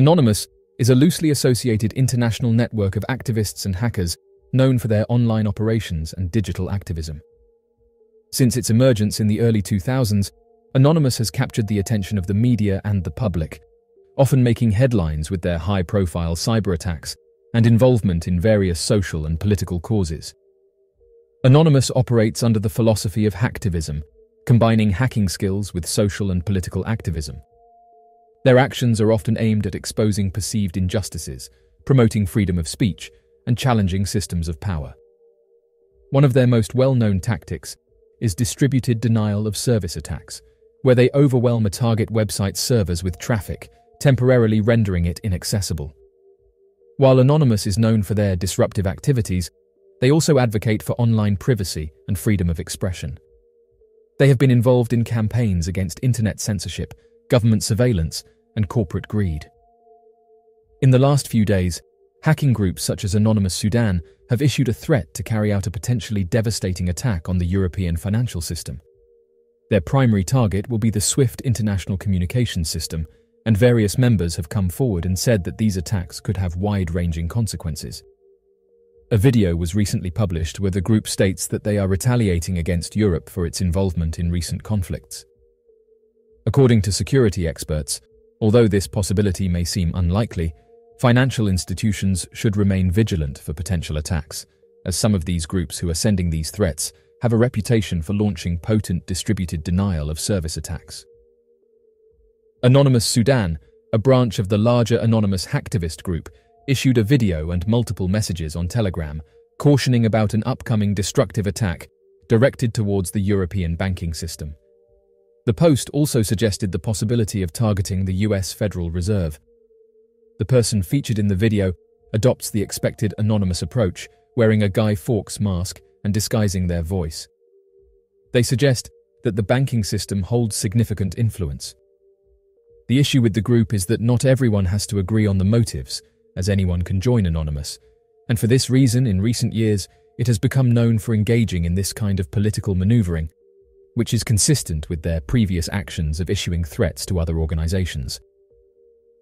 Anonymous is a loosely associated international network of activists and hackers known for their online operations and digital activism. Since its emergence in the early 2000s, Anonymous has captured the attention of the media and the public, often making headlines with their high-profile cyber attacks and involvement in various social and political causes. Anonymous operates under the philosophy of hacktivism, combining hacking skills with social and political activism. Their actions are often aimed at exposing perceived injustices, promoting freedom of speech, and challenging systems of power. One of their most well-known tactics is distributed denial of service attacks, where they overwhelm a target website's servers with traffic, temporarily rendering it inaccessible. While Anonymous is known for their disruptive activities, they also advocate for online privacy and freedom of expression. They have been involved in campaigns against internet censorship, government surveillance, and corporate greed. In the last few days, hacking groups such as Anonymous Sudan have issued a threat to carry out a potentially devastating attack on the European financial system. Their primary target will be the SWIFT international communications system, and various members have come forward and said that these attacks could have wide-ranging consequences. A video was recently published where the group states that they are retaliating against Europe for its involvement in recent conflicts. According to security experts, although this possibility may seem unlikely, financial institutions should remain vigilant for potential attacks, as some of these groups who are sending these threats have a reputation for launching potent distributed denial of service attacks. Anonymous Sudan, a branch of the larger Anonymous Hacktivist group, issued a video and multiple messages on Telegram cautioning about an upcoming destructive attack directed towards the European banking system. The post also suggested the possibility of targeting the US Federal Reserve. The person featured in the video adopts the expected anonymous approach, wearing a Guy Fawkes mask and disguising their voice. They suggest that the banking system holds significant influence. The issue with the group is that not everyone has to agree on the motives, as anyone can join Anonymous, and for this reason, in recent years, it has become known for engaging in this kind of political maneuvering, which is consistent with their previous actions of issuing threats to other organizations.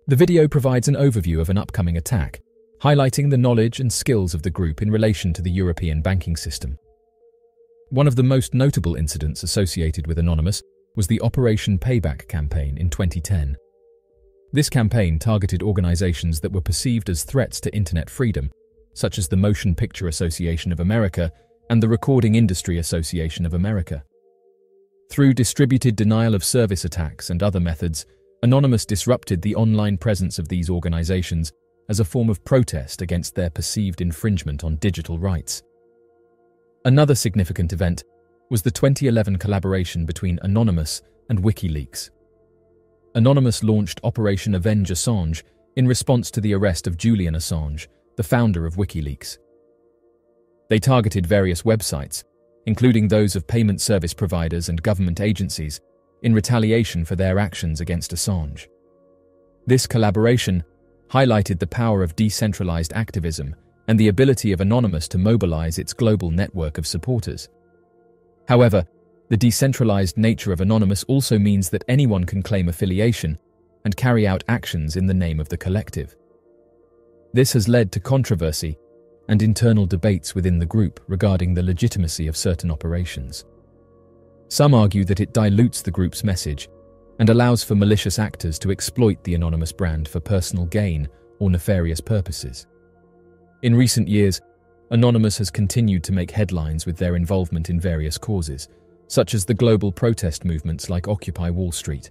The video provides an overview of an upcoming attack, highlighting the knowledge and skills of the group in relation to the European banking system. One of the most notable incidents associated with Anonymous was the Operation Payback campaign in 2010. This campaign targeted organizations that were perceived as threats to internet freedom, such as the Motion Picture Association of America and the Recording Industry Association of America. Through distributed denial of service attacks and other methods, Anonymous disrupted the online presence of these organizations as a form of protest against their perceived infringement on digital rights. Another significant event was the 2011 collaboration between Anonymous and WikiLeaks. Anonymous launched Operation Avenge Assange in response to the arrest of Julian Assange, the founder of WikiLeaks. They targeted various websites, including those of payment service providers and government agencies, in retaliation for their actions against Assange. This collaboration highlighted the power of decentralized activism and the ability of Anonymous to mobilize its global network of supporters. However, the decentralized nature of Anonymous also means that anyone can claim affiliation and carry out actions in the name of the collective. This has led to controversy and internal debates within the group regarding the legitimacy of certain operations. Some argue that it dilutes the group's message and allows for malicious actors to exploit the anonymous brand for personal gain or nefarious purposes. In recent years, Anonymous has continued to make headlines with their involvement in various causes, such as the global protest movements like Occupy Wall Street.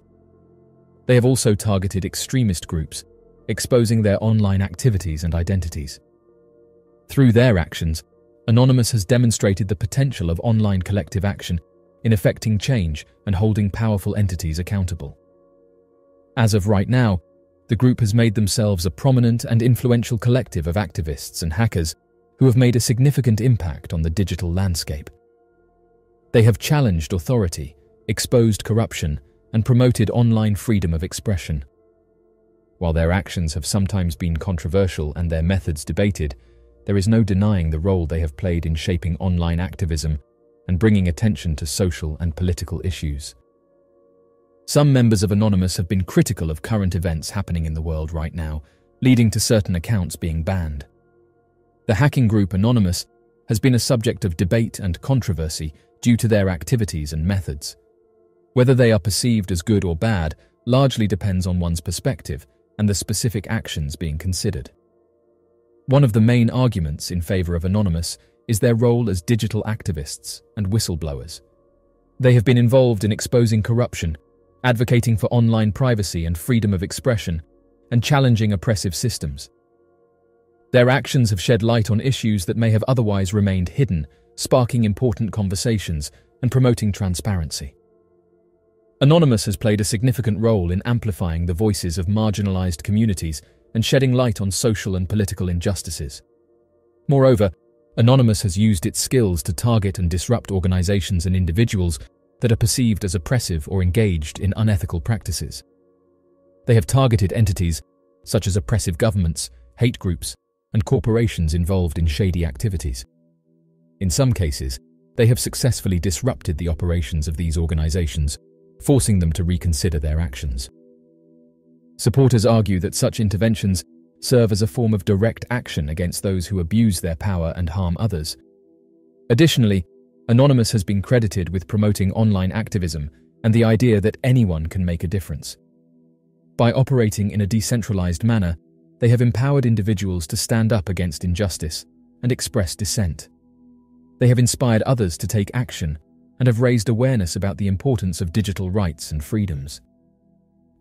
They have also targeted extremist groups, exposing their online activities and identities. Through their actions, Anonymous has demonstrated the potential of online collective action in effecting change and holding powerful entities accountable. As of right now, the group has made themselves a prominent and influential collective of activists and hackers who have made a significant impact on the digital landscape. They have challenged authority, exposed corruption, and promoted online freedom of expression. While their actions have sometimes been controversial and their methods debated, there is no denying the role they have played in shaping online activism and bringing attention to social and political issues. Some members of Anonymous have been critical of current events happening in the world right now, leading to certain accounts being banned. The hacking group Anonymous has been a subject of debate and controversy due to their activities and methods. Whether they are perceived as good or bad largely depends on one's perspective and the specific actions being considered. One of the main arguments in favor of Anonymous is their role as digital activists and whistleblowers. They have been involved in exposing corruption, advocating for online privacy and freedom of expression, and challenging oppressive systems. Their actions have shed light on issues that may have otherwise remained hidden, sparking important conversations and promoting transparency. Anonymous has played a significant role in amplifying the voices of marginalized communities and shedding light on social and political injustices. Moreover, Anonymous has used its skills to target and disrupt organizations and individuals that are perceived as oppressive or engaged in unethical practices. They have targeted entities such as oppressive governments, hate groups, and corporations involved in shady activities. In some cases, they have successfully disrupted the operations of these organizations, forcing them to reconsider their actions. Supporters argue that such interventions serve as a form of direct action against those who abuse their power and harm others. Additionally, Anonymous has been credited with promoting online activism and the idea that anyone can make a difference. By operating in a decentralized manner, they have empowered individuals to stand up against injustice and express dissent. They have inspired others to take action and have raised awareness about the importance of digital rights and freedoms.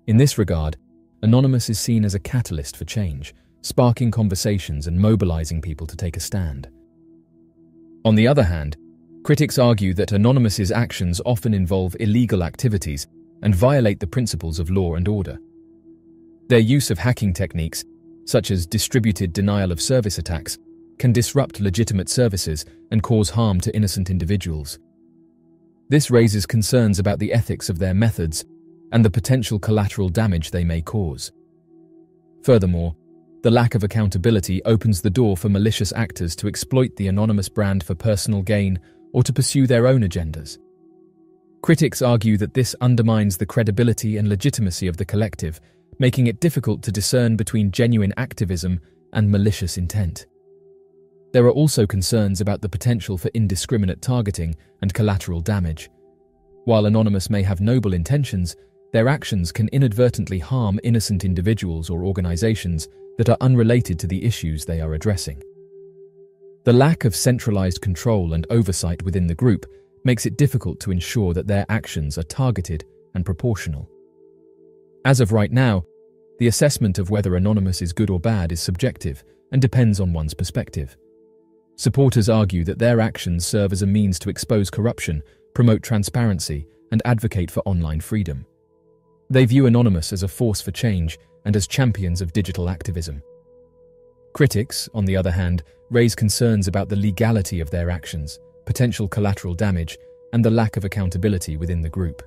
In this regard, Anonymous is seen as a catalyst for change, sparking conversations and mobilizing people to take a stand. On the other hand, critics argue that Anonymous's actions often involve illegal activities and violate the principles of law and order. Their use of hacking techniques, such as distributed denial of service attacks, can disrupt legitimate services and cause harm to innocent individuals. This raises concerns about the ethics of their methods and the potential collateral damage they may cause. Furthermore, the lack of accountability opens the door for malicious actors to exploit the anonymous brand for personal gain or to pursue their own agendas. Critics argue that this undermines the credibility and legitimacy of the collective, making it difficult to discern between genuine activism and malicious intent. There are also concerns about the potential for indiscriminate targeting and collateral damage. While Anonymous may have noble intentions, their actions can inadvertently harm innocent individuals or organizations that are unrelated to the issues they are addressing. The lack of centralized control and oversight within the group makes it difficult to ensure that their actions are targeted and proportional. As of right now, the assessment of whether Anonymous is good or bad is subjective and depends on one's perspective. Supporters argue that their actions serve as a means to expose corruption, promote transparency, and advocate for online freedom. They view Anonymous as a force for change and as champions of digital activism. Critics, on the other hand, raise concerns about the legality of their actions, potential collateral damage, and the lack of accountability within the group.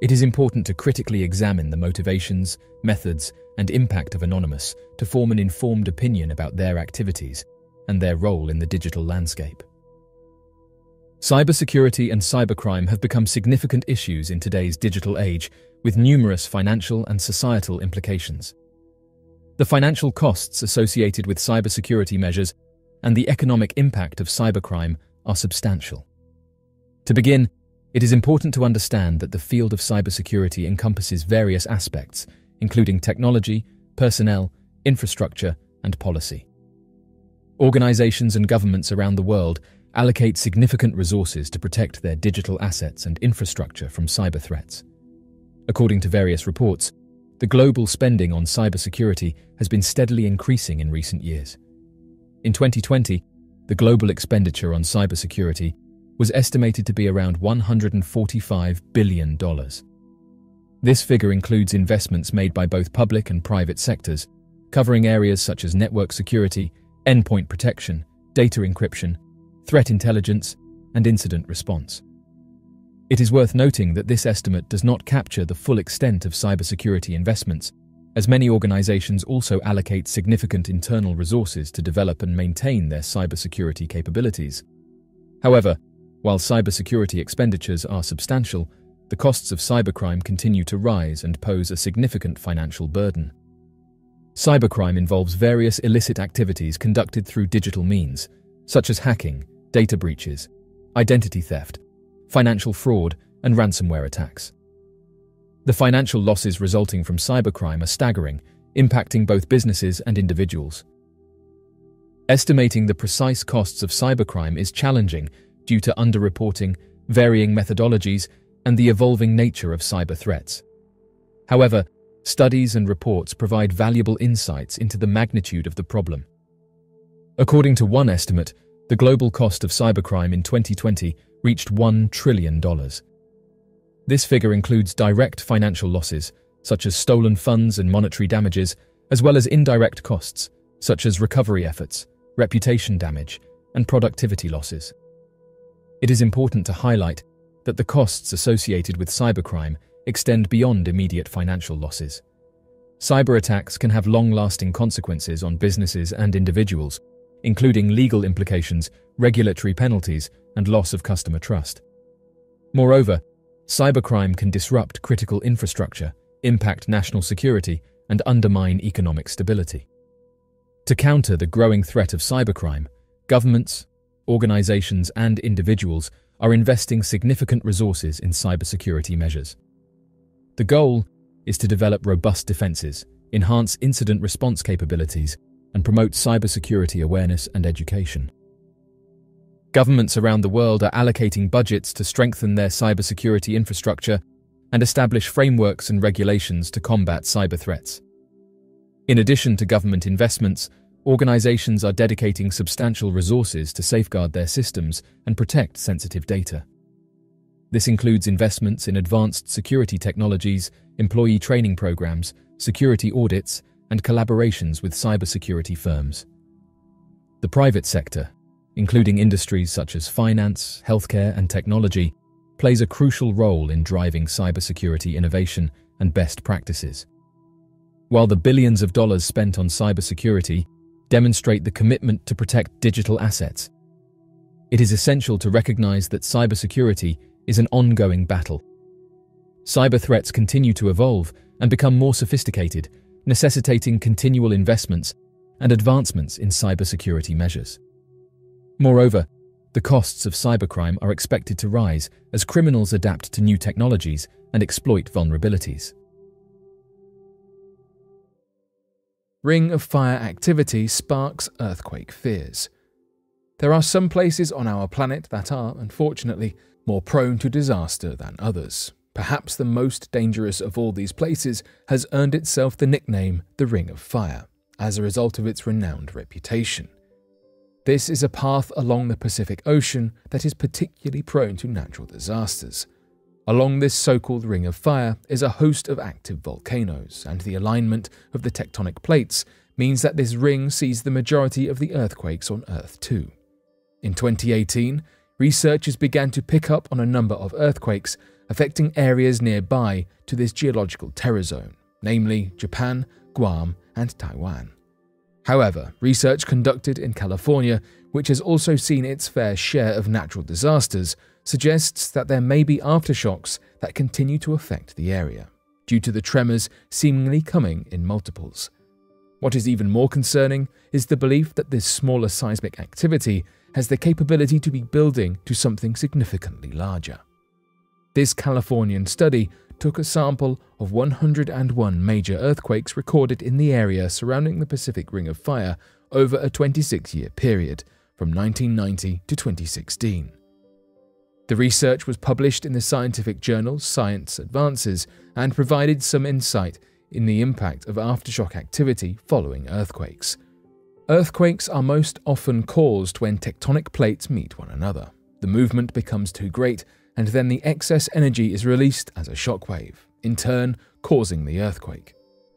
It is important to critically examine the motivations, methods, and impact of Anonymous to form an informed opinion about their activities and their role in the digital landscape. Cybersecurity and cybercrime have become significant issues in today's digital age, with numerous financial and societal implications. The financial costs associated with cybersecurity measures and the economic impact of cybercrime are substantial. To begin, it is important to understand that the field of cybersecurity encompasses various aspects, including technology, personnel, infrastructure, and policy. Organizations and governments around the world allocate significant resources to protect their digital assets and infrastructure from cyber threats. According to various reports, the global spending on cybersecurity has been steadily increasing in recent years. In 2020, the global expenditure on cybersecurity was estimated to be around $145 billion. This figure includes investments made by both public and private sectors, covering areas such as network security, endpoint protection, data encryption, threat intelligence, and incident response. It is worth noting that this estimate does not capture the full extent of cybersecurity investments, as many organizations also allocate significant internal resources to develop and maintain their cybersecurity capabilities. However, while cybersecurity expenditures are substantial, the costs of cybercrime continue to rise and pose a significant financial burden. Cybercrime involves various illicit activities conducted through digital means, such as hacking, data breaches, identity theft, financial fraud, and ransomware attacks. The financial losses resulting from cybercrime are staggering, impacting both businesses and individuals. Estimating the precise costs of cybercrime is challenging due to underreporting, varying methodologies, and the evolving nature of cyber threats. However, studies and reports provide valuable insights into the magnitude of the problem. According to one estimate, the global cost of cybercrime in 2020 reached $1 trillion. This figure includes direct financial losses, such as stolen funds and monetary damages, as well as indirect costs, such as recovery efforts, reputation damage, and productivity losses. It is important to highlight that the costs associated with cybercrime extend beyond immediate financial losses. Cyber attacks can have long lasting consequences on businesses and individuals, including legal implications, regulatory penalties, and loss of customer trust. Moreover, cybercrime can disrupt critical infrastructure, impact national security, and undermine economic stability. To counter the growing threat of cybercrime, governments, organizations, and individuals are investing significant resources in cybersecurity measures. The goal is to develop robust defenses, enhance incident response capabilities, and promote cybersecurity awareness and education. Governments around the world are allocating budgets to strengthen their cybersecurity infrastructure and establish frameworks and regulations to combat cyber threats. In addition to government investments, organizations are dedicating substantial resources to safeguard their systems and protect sensitive data. This includes investments in advanced security technologies, employee training programs, security audits, and collaborations with cybersecurity firms. The private sector, including industries such as finance, healthcare, and technology, plays a crucial role in driving cybersecurity innovation and best practices. While the billions of dollars spent on cybersecurity demonstrate the commitment to protect digital assets, it is essential to recognize that cybersecurity is an ongoing battle. Cyber threats continue to evolve and become more sophisticated, necessitating continual investments and advancements in cybersecurity measures. Moreover, the costs of cybercrime are expected to rise as criminals adapt to new technologies and exploit vulnerabilities. Ring of fire activity sparks earthquake fears. There are some places on our planet that are, unfortunately, more prone to disaster than others. Perhaps the most dangerous of all these places has earned itself the nickname the Ring of Fire, as a result of its renowned reputation. This is a path along the Pacific Ocean that is particularly prone to natural disasters. Along this so called Ring of Fire is a host of active volcanoes, and the alignment of the tectonic plates means that this ring sees the majority of the earthquakes on Earth too. In 2018, researchers began to pick up on a number of earthquakes affecting areas nearby to this geological terror zone, namely Japan, Guam, and Taiwan. However, research conducted in California, which has also seen its fair share of natural disasters, suggests that there may be aftershocks that continue to affect the area, due to the tremors seemingly coming in multiples. What is even more concerning is the belief that this smaller seismic activity has the capability to be building to something significantly larger. This Californian study took a sample of 101 major earthquakes recorded in the area surrounding the Pacific Ring of Fire over a 26 year period, from 1990 to 2016. The research was published in the scientific journal Science Advances and provided some insight in the impact of aftershock activity following earthquakes. Earthquakes are most often caused when tectonic plates meet one another. The movement becomes too great and then the excess energy is released as a shockwave, in turn causing the earthquake.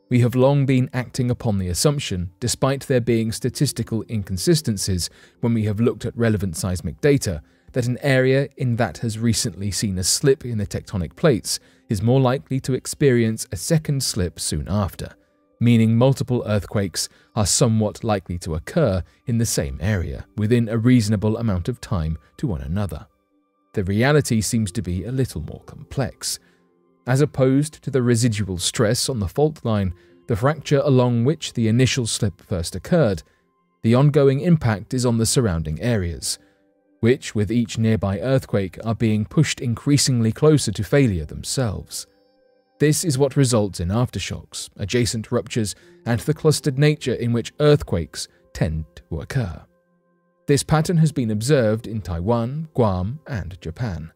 We have long been acting upon the assumption, despite there being statistical inconsistencies when we have looked at relevant seismic data, that an area in that has recently seen a slip in the tectonic plates is more likely to experience a second slip soon after, meaning multiple earthquakes are somewhat likely to occur in the same area within a reasonable amount of time to one another. The reality seems to be a little more complex. As opposed to the residual stress on the fault line, the fracture along which the initial slip first occurred, the ongoing impact is on the surrounding areas, which, with each nearby earthquake, are being pushed increasingly closer to failure themselves. This is what results in aftershocks, adjacent ruptures, and the clustered nature in which earthquakes tend to occur. This pattern has been observed in Taiwan, Guam, and Japan.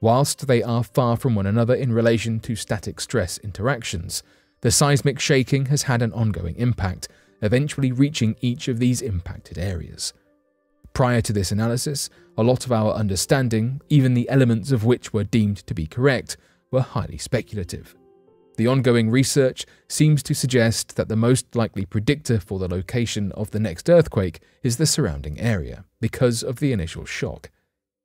Whilst they are far from one another in relation to static stress interactions, the seismic shaking has had an ongoing impact, eventually reaching each of these impacted areas. Prior to this analysis, a lot of our understanding, even the elements of which were deemed to be correct, were highly speculative. The ongoing research seems to suggest that the most likely predictor for the location of the next earthquake is the surrounding area, because of the initial shock.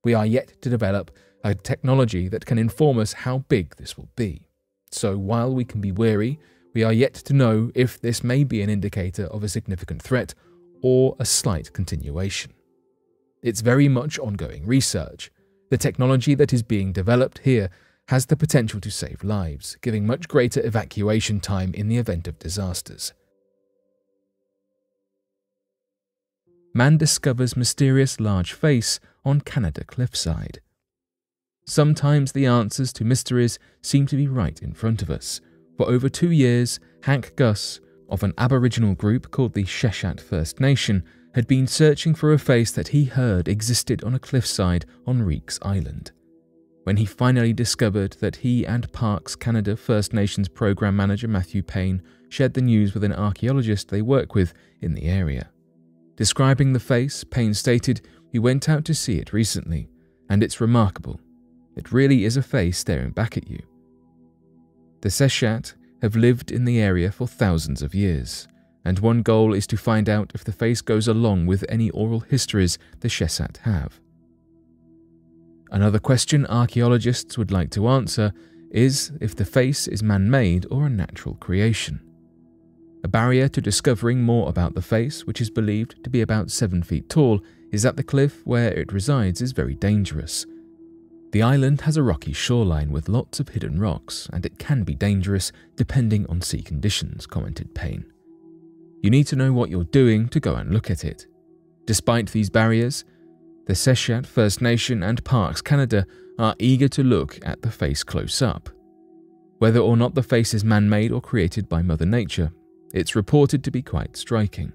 We are yet to develop a technology that can inform us how big this will be. So while we can be wary, we are yet to know if this may be an indicator of a significant threat or a slight continuation. It's very much ongoing research. The technology that is being developed here has the potential to save lives, giving much greater evacuation time in the event of disasters. Man discovers mysterious large face on Canada cliffside. Sometimes the answers to mysteries seem to be right in front of us. For over two years, Hank Gus, of an Aboriginal group called the Tseshaht First Nation, had been searching for a face that he heard existed on a cliffside on Reeks Island when he finally discovered that he and Parks Canada First Nations program manager Matthew Payne shared the news with an archaeologist they work with in the area. Describing the face, Payne stated, We went out to see it recently, and it's remarkable. It really is a face staring back at you. The Tseshaht have lived in the area for thousands of years, and one goal is to find out if the face goes along with any oral histories the Tseshaht have. Another question archaeologists would like to answer is if the face is man made or a natural creation. A barrier to discovering more about the face, which is believed to be about 7 feet tall, is that the cliff where it resides is very dangerous. The island has a rocky shoreline with lots of hidden rocks, and it can be dangerous depending on sea conditions, commented Payne. You need to know what you're doing to go and look at it. Despite these barriers, the Tseshaht First Nation and Parks Canada are eager to look at the face close up. Whether or not the face is man made or created by Mother Nature, it's reported to be quite striking.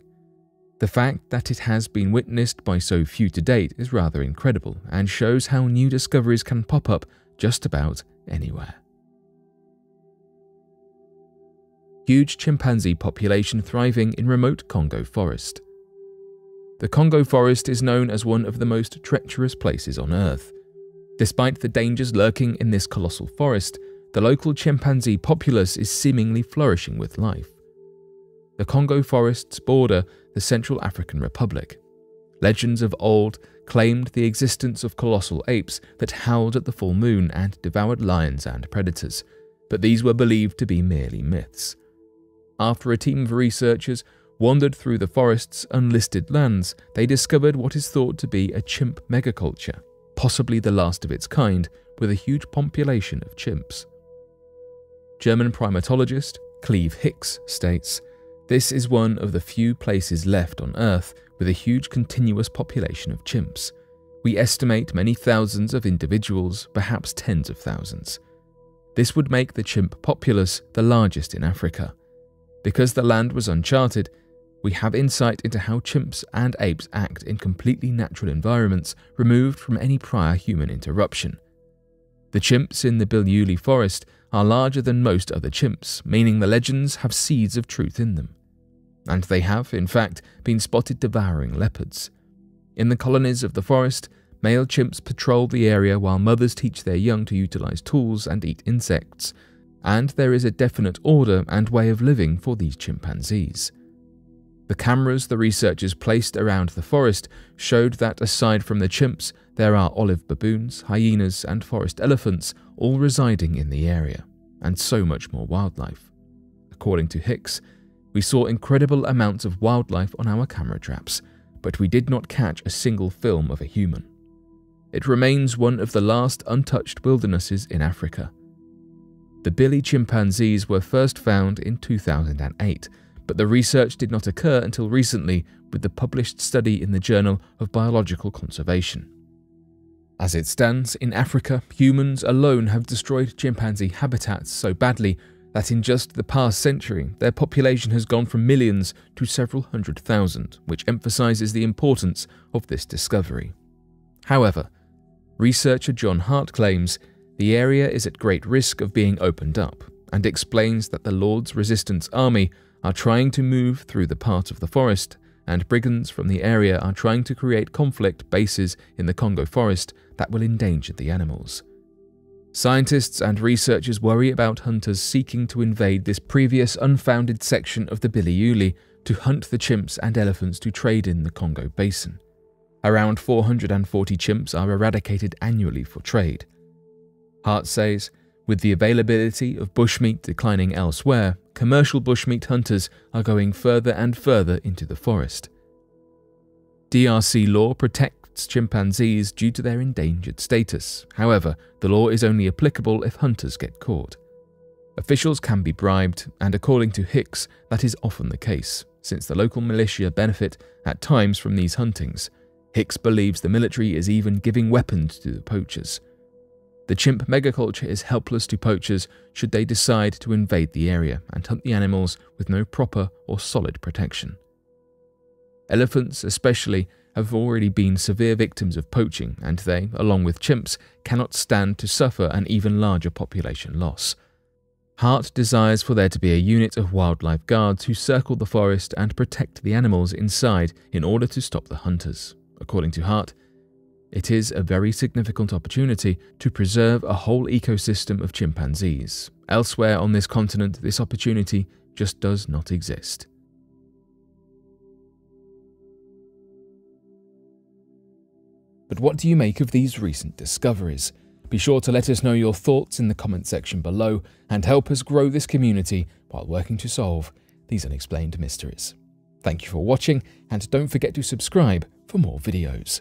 The fact that it has been witnessed by so few to date is rather incredible and shows how new discoveries can pop up just about anywhere. Huge chimpanzee population thriving in remote Congo forest. The Congo forest is known as one of the most treacherous places on Earth. Despite the dangers lurking in this colossal forest, the local chimpanzee populace is seemingly flourishing with life. The Congo forests border the Central African Republic. Legends of old claimed the existence of colossal apes that howled at the full moon and devoured lions and predators, but these were believed to be merely myths. After a team of researchers wandered through the forest's unlisted lands, they discovered what is thought to be a chimp megaculture, possibly the last of its kind, with a huge population of chimps. German primatologist Cleve Hicks states, This is one of the few places left on Earth with a huge continuous population of chimps. We estimate many thousands of individuals, perhaps tens of thousands. This would make the chimp populace the largest in Africa. Because the land was uncharted, we have insight into how chimps and apes act in completely natural environments removed from any prior human interruption. The chimps in the Bihuli forest are larger than most other chimps, meaning the legends have seeds of truth in them. And they have, in fact, been spotted devouring leopards. In the colonies of the forest, male chimps patrol the area while mothers teach their young to utilize tools and eat insects, and there is a definite order and way of living for these chimpanzees. The cameras the researchers placed around the forest showed that aside from the chimps, there are olive baboons, hyenas, and forest elephants all residing in the area, and so much more wildlife. According to Hicks, we saw incredible amounts of wildlife on our camera traps, but we did not catch a single film of a human. it remains one of the last untouched wildernesses in Africa. The Bili chimpanzees were first found in 2008, but the research did not occur until recently with the published study in the Journal of Biological Conservation. As it stands, in Africa, humans alone have destroyed chimpanzee habitats so badly that in just the past century, their population has gone from millions to several hundred thousand, which emphasizes the importance of this discovery. However, researcher John Hart claims the area is at great risk of being opened up and explains that the Lord's Resistance Army are trying to move through the part of the forest, and brigands from the area are trying to create conflict bases in the Congo forest that will endanger the animals. Scientists and researchers worry about hunters seeking to invade this previous unfounded section of the Biliuli to hunt the chimps and elephants to trade in the Congo basin. Around 440 chimps are eradicated annually for trade. Hart says, with the availability of bushmeat declining elsewhere, commercial bushmeat hunters are going further and further into the forest. DRC law protects chimpanzees due to their endangered status. However, the law is only applicable if hunters get caught. Officials can be bribed, and according to Hicks, that is often the case, since the local militia benefit at times from these huntings. Hicks believes the military is even giving weapons to the poachers. The chimp megaculture is helpless to poachers should they decide to invade the area and hunt the animals with no proper or solid protection. Elephants, especially, have already been severe victims of poaching, and they, along with chimps, cannot stand to suffer an even larger population loss. Hart desires for there to be a unit of wildlife guards who circle the forest and protect the animals inside in order to stop the hunters. According to Hart, it is a very significant opportunity to preserve a whole ecosystem of chimpanzees. Elsewhere on this continent, this opportunity just does not exist. But what do you make of these recent discoveries? Be sure to let us know your thoughts in the comment section below and help us grow this community while working to solve these unexplained mysteries. Thank you for watching and don't forget to subscribe for more videos.